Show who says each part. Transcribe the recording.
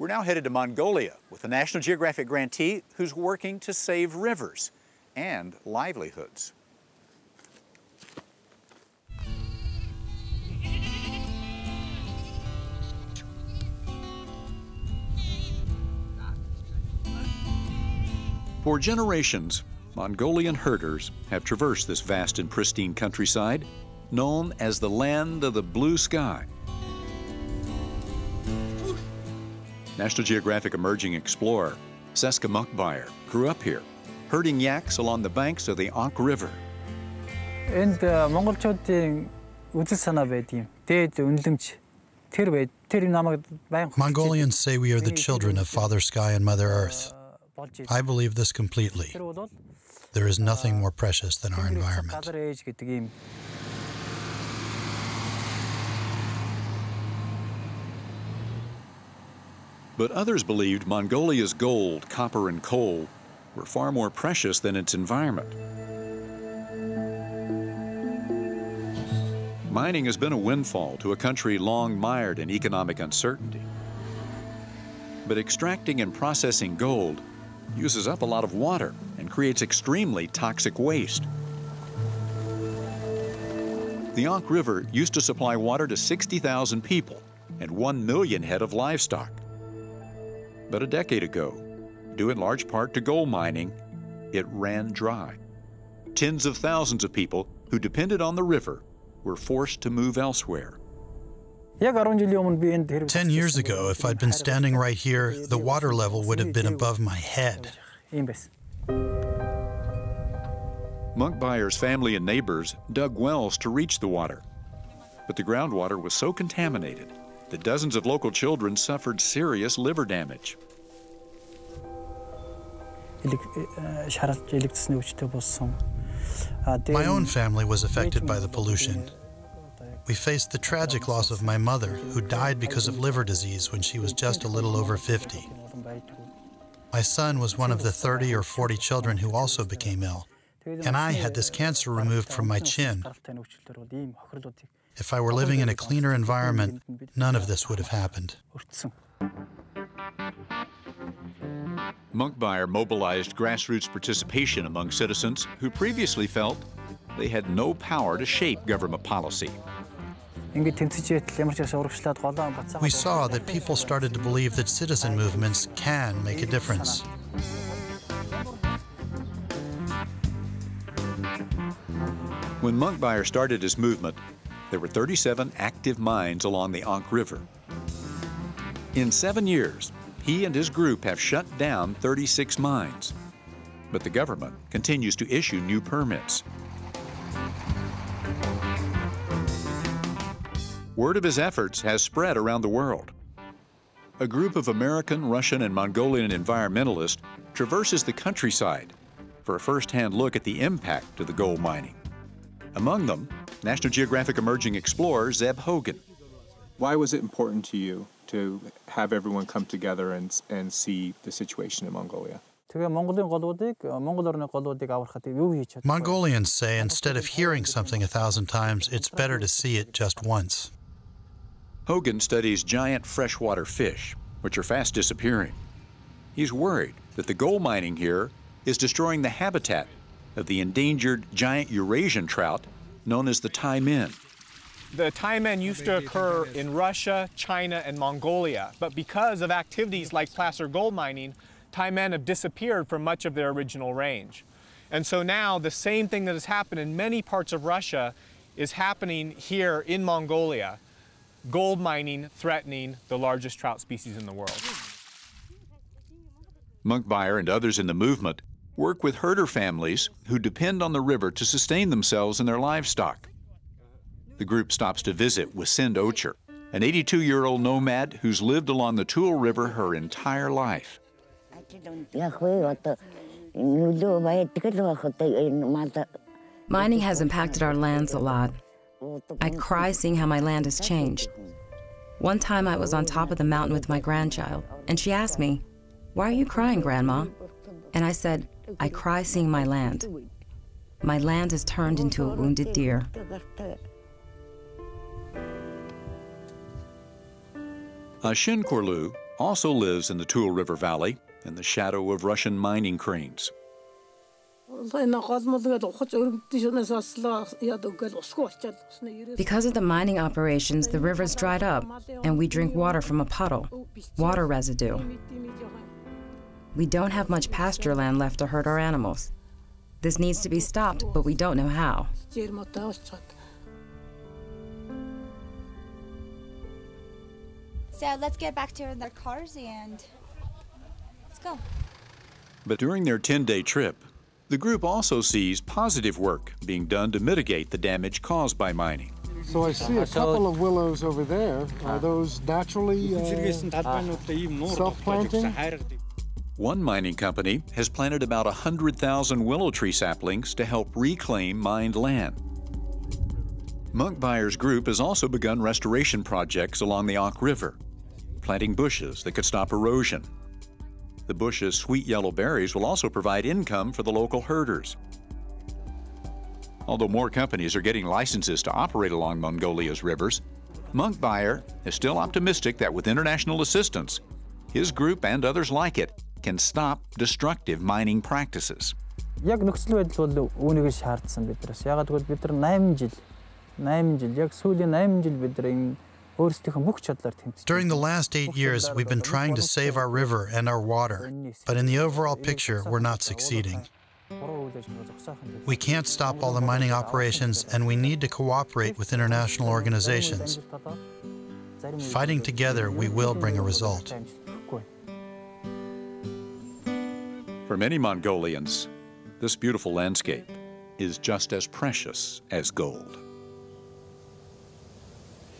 Speaker 1: We're now headed to Mongolia with a National Geographic grantee who's working to save rivers and livelihoods. For generations, Mongolian herders have traversed this vast and pristine countryside, known as the land of the blue sky. National Geographic emerging explorer Tsetsegee Munkhbayar grew up here, herding yaks along the banks of the Ankh River.
Speaker 2: Mongolians say we are the children of Father Sky and Mother Earth. I believe this completely. There is nothing more precious than our environment.
Speaker 1: But others believed Mongolia's gold, copper, and coal were far more precious than its environment. Mining has been a windfall to a country long mired in economic uncertainty. But extracting and processing gold uses up a lot of water and creates extremely toxic waste. The Ankh River used to supply water to 60,000 people and 1 million head of livestock. But a decade ago, due in large part to gold mining, it ran dry. Tens of thousands of people who depended on the river were forced to move elsewhere.
Speaker 2: Ten years ago, if I'd been standing right here, the water level would have been above my head.
Speaker 1: Munkhbayar's family and neighbors dug wells to reach the water, but the groundwater was so contaminated the dozens of local children suffered serious liver damage.
Speaker 2: My own family was affected by the pollution. We faced the tragic loss of my mother, who died because of liver disease when she was just a little over 50. My son was one of the 30 or 40 children who also became ill, and I had this cancer removed from my chin. If I were living in a cleaner environment, none of this would have happened.
Speaker 1: Munkhbayar mobilized grassroots participation among citizens who previously felt they had no power to shape government policy.
Speaker 2: We saw that people started to believe that citizen movements can make a difference.
Speaker 1: When Munkhbayar started his movement, there were 37 active mines along the Ankh River. In seven years, he and his group have shut down 36 mines. But the government continues to issue new permits. Word of his efforts has spread around the world. A group of American, Russian, and Mongolian environmentalists traverses the countryside for a first-hand look at the impact of the gold mining. Among them, National Geographic emerging explorer Zeb Hogan.
Speaker 3: Why was it important to you to have everyone come together and, and see the situation in Mongolia?
Speaker 2: Mongolians say instead of hearing something a thousand times, it's better to see it just once.
Speaker 1: Hogan studies giant freshwater fish, which are fast disappearing. He's worried that the gold mining here is destroying the habitat of the endangered giant Eurasian trout known as the taimen.
Speaker 4: The taimen used to occur in Russia, China, and Mongolia, but because of activities like placer gold mining, taimen have disappeared from much of their original range. And so now the same thing that has happened in many parts of Russia is happening here in Mongolia. Gold mining threatening the largest trout species in the world.
Speaker 1: Munkhbayar and others in the movement work with herder families who depend on the river to sustain themselves and their livestock. The group stops to visit Wasind Ocher, an 82 year old nomad who's lived along the Tuul River her entire life.
Speaker 5: Mining has impacted our lands a lot. I cry seeing how my land has changed. One time I was on top of the mountain with my grandchild, and she asked me, Why are you crying, Grandma? And I said, I cry seeing my land. My land is turned into a wounded deer.
Speaker 1: Ashin Korlu also lives in the Tuul River Valley in the shadow of Russian mining cranes.
Speaker 5: Because of the mining operations, the rivers dried up, and we drink water from a puddle, water residue. We don't have much pasture land left to herd our animals. This needs to be stopped, but we don't know how.
Speaker 6: So let's get back to the cars and let's go.
Speaker 1: But during their 10 day trip, the group also sees positive work being done to mitigate the damage caused by mining.
Speaker 7: So I see a couple of willows over there. Are those naturally uh, self-planting?
Speaker 1: One mining company has planted about 100,000 willow tree saplings to help reclaim mined land. Munkhbayar's Group has also begun restoration projects along the Auk River, planting bushes that could stop erosion. The bush's sweet yellow berries will also provide income for the local herders. Although more companies are getting licenses to operate along Mongolia's rivers, Munkhbayar is still optimistic that with international assistance, his group and others like it can stop destructive mining practices.
Speaker 8: Яг нөхцөл байдал бол үүнийг шаардсан биднээс. Ягаад гэвэл бид нар 8 жил 8 жил яг сүүлийн 8 жил бид нар энэ өөрсдийнхөө бүх чадлаар тэмцэж
Speaker 2: During the last eight years, we've been trying to save our river and our water, but in the overall picture, we're not succeeding. We can't stop all the mining operations, and we need to cooperate with international organizations. Fighting together, we will bring a result.
Speaker 1: For many Mongolians, this beautiful landscape is just as precious as gold.